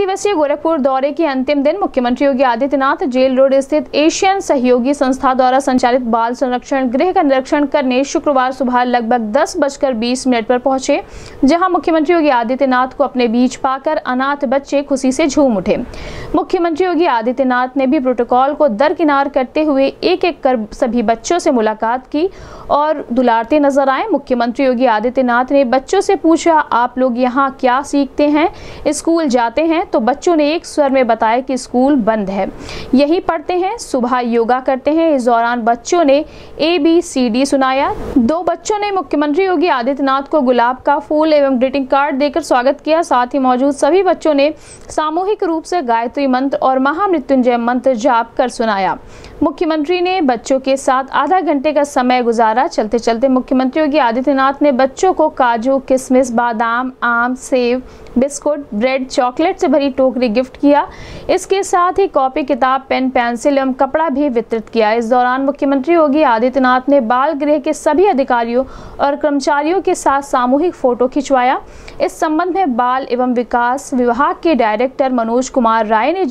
दिवसीय गोरखपुर दौरे के अंतिम दिन मुख्यमंत्री योगी आदित्यनाथ जेल रोड स्थित एशियन सहयोगी संस्था द्वारा संचालित बाल संरक्षण, गृह का निरीक्षण करने शुक्रवार सुबह लगभग दस बजकर बीस मिनट पर पहुँचे, जहाँ मुख्यमंत्री योगी आदित्यनाथ को अपने बीच पाकर अनाथ बच्चे खुशी से झूम उठे। मुख्यमंत्री योगी आदित्यनाथ ने भी प्रोटोकॉल को दरकिनार करते हुए एक एक कर सभी बच्चों से मुलाकात की और दुलारते नज़र आए। मुख्यमंत्री योगी आदित्यनाथ ने बच्चों से पूछा, आप लोग यहाँ क्या सीखते हैं? स्कूल जाते हैं तो बच्चों ने एक स्वर में बताया कि स्कूल बंद है। यही पढ़ते हैं, सुबह योगा करते हैं। इस दौरान बच्चों ने ए बी सी डी सुनाया। दो बच्चों ने मुख्यमंत्री योगी आदित्यनाथ को गुलाब का फूल एवं ग्रीटिंग कार्ड देकर स्वागत किया। साथ ही मौजूद सभी बच्चों ने सामूहिक रूप से गायत्री मंत्र और महामृत्युंजय मंत्र जाप कर सुनाया। मुख्यमंत्री ने बच्चों के साथ आधा घंटे का समय गुजारा। चलते चलते मुख्यमंत्री योगी आदित्यनाथ ने बच्चों को काजू किशमिश बादाम, आम, सेब, बिस्कुट, ब्रेड, चॉकलेट से टोकरी गिफ्ट किया। इसके साथ ही कॉपी, किताब, पेन, पेंसिल एवं कपड़ा भी वितरित किया। इस दौरान मुख्यमंत्री योगी आदित्यनाथ ने बाल गृह के सभी अधिकारियों और कर्मचारियों के साथ सामूहिक फ़ोटो खिंचवाया। इस संबंध में बाल एवं विकास विभाग के डायरेक्टर मनोज कुमार राय ने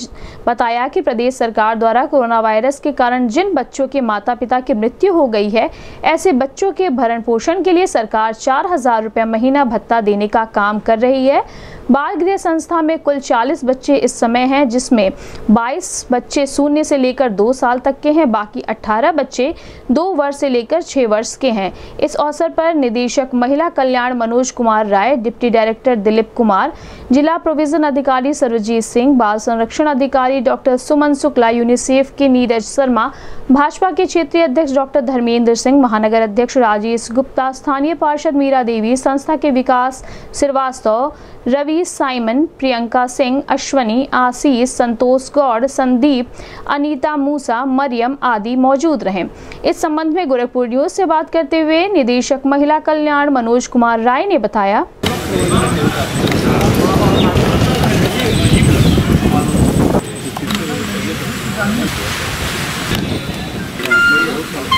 बताया कि प्रदेश सरकार द्वारा कोरोना वायरस के कारण जिन बच्चों के माता पिता की मृत्यु हो गई है, ऐसे बच्चों के भरण पोषण के लिए सरकार चार हज़ार रुपये महीना भत्ता देने का काम कर रही है। बाल गृह संस्था में कुल 40 बच्चे इस समय हैं, जिसमें 22 बच्चे शून्य से लेकर दो साल तक के हैं, बाकी 18 बच्चे दो वर्ष से लेकर छः वर्ष के हैं। इस अवसर पर निदेशक महिला कल्याण मनोज कुमार राय, डिप्टी डायरेक्टर दिलीप कुमार जिला प्रोविज़न अधिकारी सर्वजीत सिंह, बाल संरक्षण अधिकारी डॉक्टर सुमन शुक्ला यूनिसेफ के नीरज शर्मा, भाजपा के क्षेत्रीय अध्यक्ष डॉक्टर धर्मेंद्र सिंह, महानगर अध्यक्ष राजेश गुप्ता, स्थानीय पार्षद मीरा देवी, संस्था के विकास श्रीवास्तव, रवि साइमन, प्रियंका सिंह, अश्वनी, आशीष, संतोष गौड़, संदीप, अनीता मूसा, मरियम आदि मौजूद रहे। इस संबंध में गोरखपुर न्यूज़ से बात करते हुए निदेशक महिला कल्याण मनोज कुमार राय ने बताया।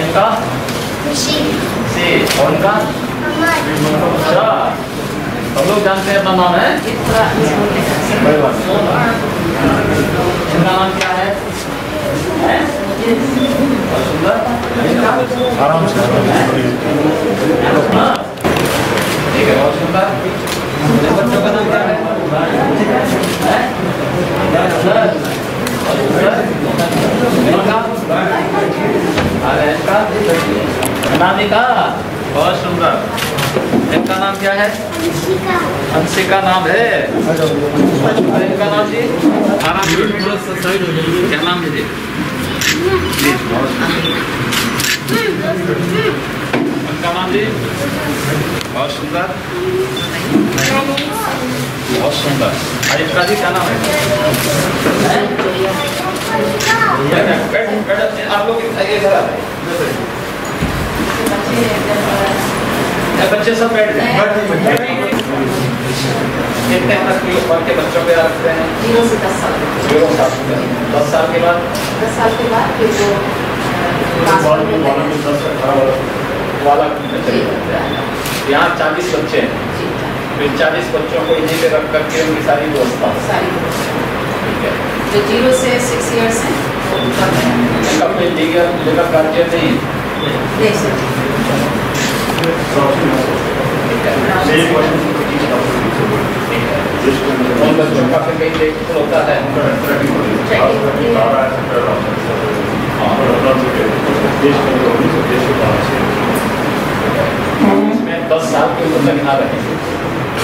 इनका से और इनका अच्छा हम लोग जानते हैं अपना नाम है बड़ी बात इनका नाम क्या है आराम से। ठीक है बहुत बच्चों का नाम क्या है? बहुत सुंदर इनका अनामिका बहुत सुंदर। इनका नाम क्या है? अंशिका। नाम है। इनका नाम जी? हो क्या नाम है जी? जी, बहुत सुंदर। इनका नाम जी बहुत सुंदर बहुत सुंदर इनका जी क्या नाम है आप लोग बच्चे सब बैठ गए कितने तक की उम्र के बच्चों पे रखते हैं ज़ीरो से दस साल ज़ीरो साल। दस साल के बाद दस साल के बाद फिर वो वन में चले जाते हैं। यहाँ चालीस बच्चे हैं। फिर चालीस बच्चों को इन्हीं पे रख करके उनकी सारी व्यवस्था सारी ठीक है। जो ज़ीरो से सिक्स इयर्स हैं। कोई लीगल लीगल गार्जियन नहीं है। है। है। उन बच्चों का फिर कहीं देख होता है। इसमें दस साल की उम्र तक ना रहे।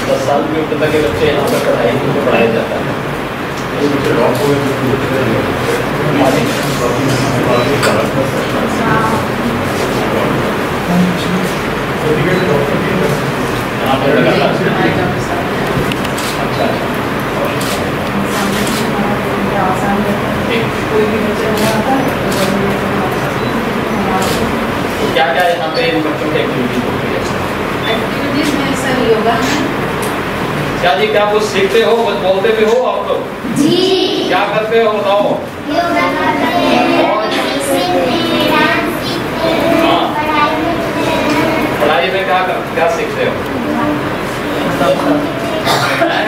दस साल की उम्र तक के बच्चे यहाँ पर पढ़ाई उनको पढ़ाया जाता है। अच्छा हमारे तो क्या क्या यहाँ पे इन बच्चों की एक्टिविटी होती है एक्टिविटीज़ में सर योगा है क्या जी क्या कुछ सीखते हो? कुछ बोलते भी हो आप लोग? जी। क्या करते हो बताओ? योगा करते हैं। पढ़ाई में क्या कर, क्या सीखते हो? हैं?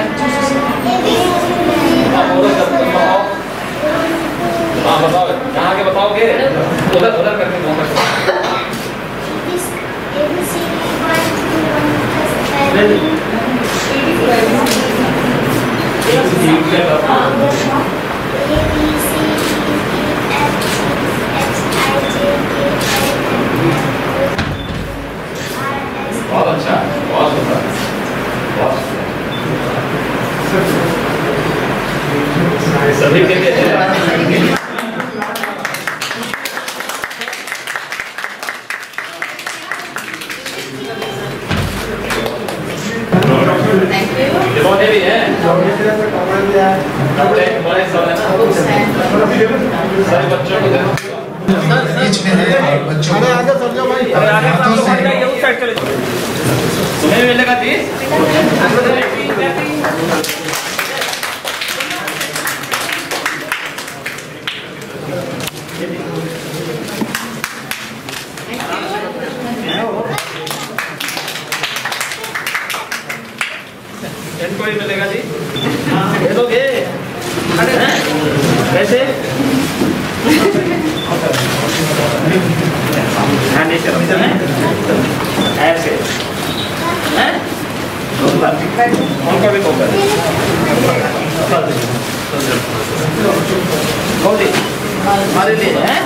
हाँ बताओ यहाँ के बताओगे? उधर उधर करके बोलो बहुत अच्छा बहुत सुंदर सभी के लिए है थैंक यू खिलौने भी हैं कपड़े बड़े सब है ना बुक्स हैं सारे बच्चों को दे बीच में है और बच्चों को। हाथों से मिलेगा जी। दोगे? हैं? कैसे हाँ नीचे रखते हैं ऐसे हैं भी दो बहुत हमारे लिए हैं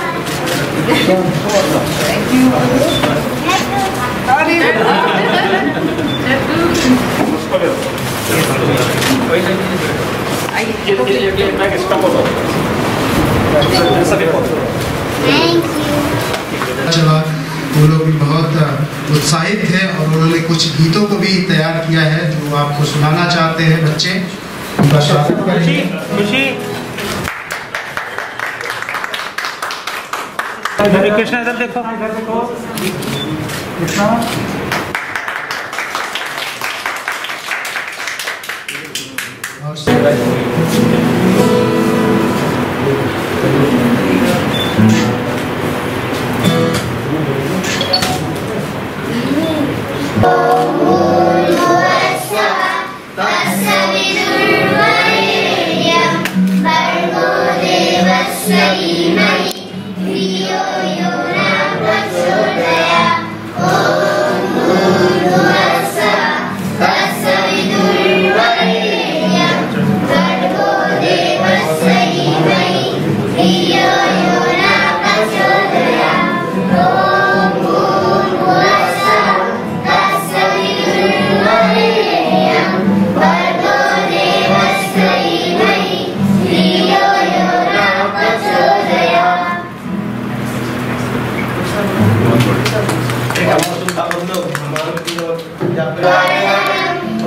उसको ले लो कोई नहीं आइए ये ये ये ये वो लोग भी बहुत उत्साहित थे और उन्होंने कुछ गीतों को भी तैयार किया है जो आपको सुनाना चाहते हैं बच्चे। उनका स्वागत करेंगे। कृष्णा इधर देखो। इधर देखो।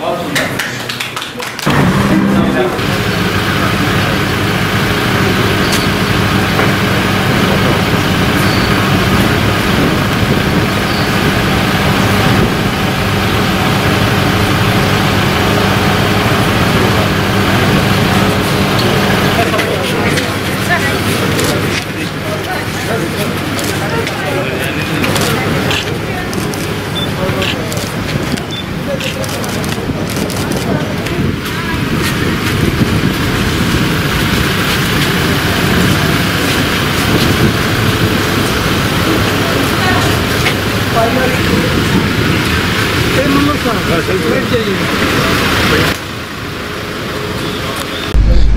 सुगन्धिं पुष्टिवर्धनं पूर्वारुकमिव बहुत सुंदर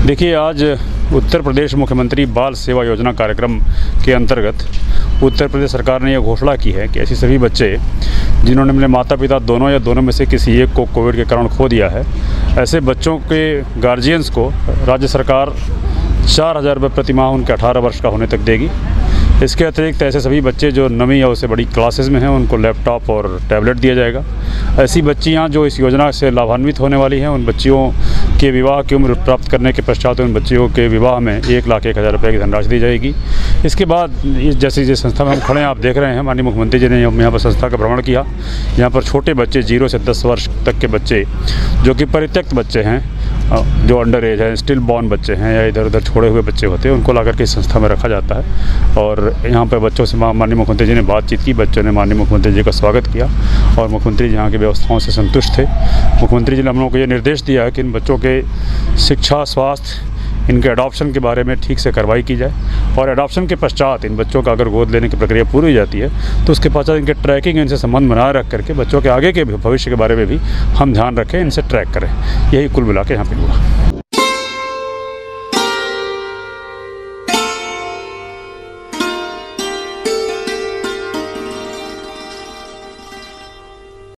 देखिए, आज उत्तर प्रदेश मुख्यमंत्री बाल सेवा योजना कार्यक्रम के अंतर्गत उत्तर प्रदेश सरकार ने यह घोषणा की है कि ऐसे सभी बच्चे जिन्होंने अपने माता पिता दोनों या दोनों में से किसी एक को कोविड के कारण खो दिया है, ऐसे बच्चों के गार्जियंस को राज्य सरकार चार हज़ार रुपये प्रति माह उनके अठारह वर्ष का होने तक देगी। इसके अतिरिक्त ऐसे सभी बच्चे जो नवी या उससे बड़ी क्लासेस में हैं, उनको लैपटॉप और टैबलेट दिया जाएगा। ऐसी बच्चियाँ जो इस योजना से लाभान्वित होने वाली हैं, उन बच्चियों के विवाह की उम्र प्राप्त करने के पश्चात उन बच्चियों के विवाह में एक लाख एक हज़ार रुपये की धनराशि दी जाएगी। इसके बाद इस जैसी जिस संस्था में हम खड़े हैं, आप देख रहे हैं, माननीय मुख्यमंत्री जी ने यहाँ पर संस्था का भ्रमण किया। यहाँ पर छोटे बच्चे ज़ीरो से दस वर्ष तक के बच्चे, जो कि परित्यक्त बच्चे हैं जो अंडर एज हैं, स्टिल बॉर्न बच्चे हैं या इधर उधर छोड़े हुए बच्चे होते हैं, उनको ला करके संस्था में रखा जाता है। और यहाँ पर बच्चों से माननीय मुख्यमंत्री जी ने बातचीत की, बच्चों ने माननीय मुख्यमंत्री जी का स्वागत किया, और मुख्यमंत्री जी यहाँ की व्यवस्थाओं से संतुष्ट थे। मुख्यमंत्री जी ने हम लोगों को ये निर्देश दिया है कि इन बच्चों के शिक्षा, स्वास्थ्य, इनके अडॉप्शन के बारे में ठीक से कार्रवाई की जाए। और अडॉप्शन के पश्चात इन बच्चों का अगर गोद लेने की प्रक्रिया पूरी हो जाती है तो उसके पश्चात इनके ट्रैकिंग इनसे संबंध बनाए रख करके बच्चों के आगे के भविष्य के बारे में भी हम ध्यान रखें, इनसे ट्रैक करें। यही कुल मिला के यहाँ पर हुआ।